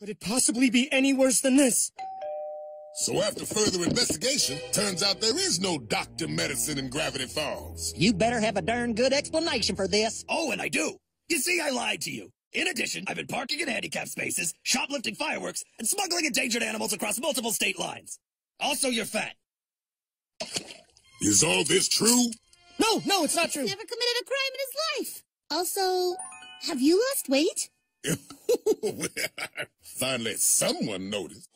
Could it possibly be any worse than this? So after further investigation, turns out there is no doctor medicine in Gravity Falls. You better have a darn good explanation for this. Oh, and I do. You see, I lied to you. In addition, I've been parking in handicapped spaces, shoplifting fireworks, and smuggling endangered animals across multiple state lines. Also, you're fat. Is all this true? No, no, it's not true. Never committed a crime in his life. Also, have you lost weight? Finally, someone noticed.